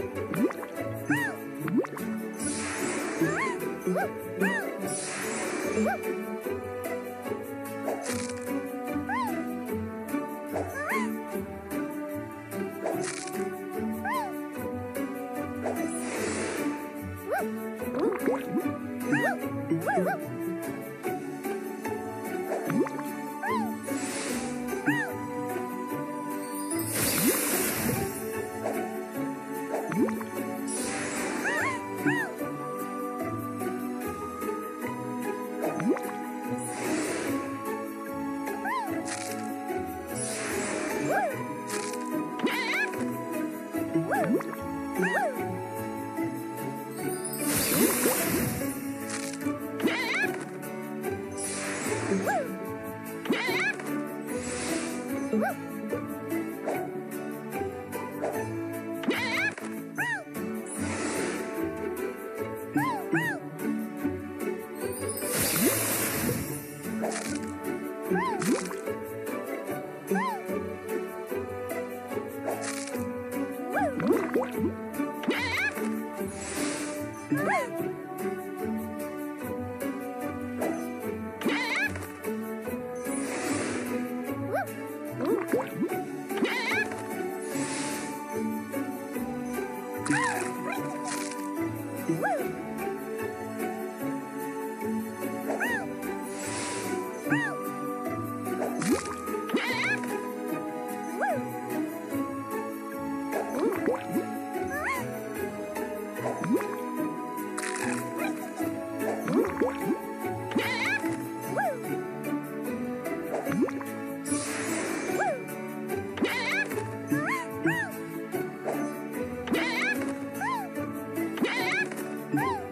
Woo! Woo! Música Woo!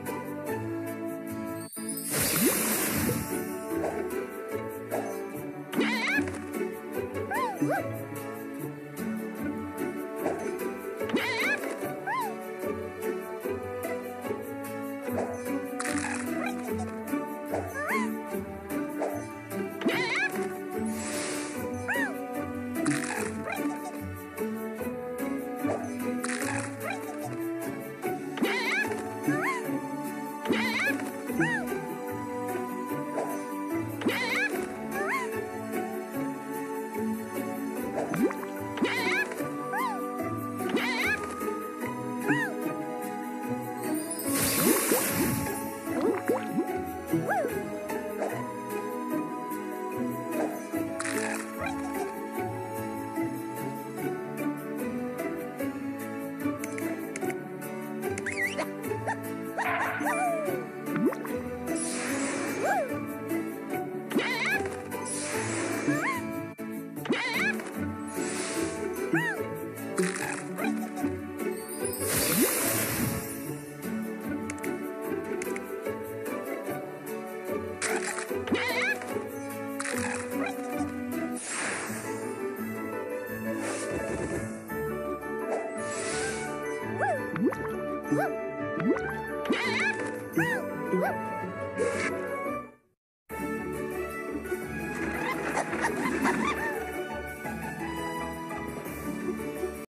Woo!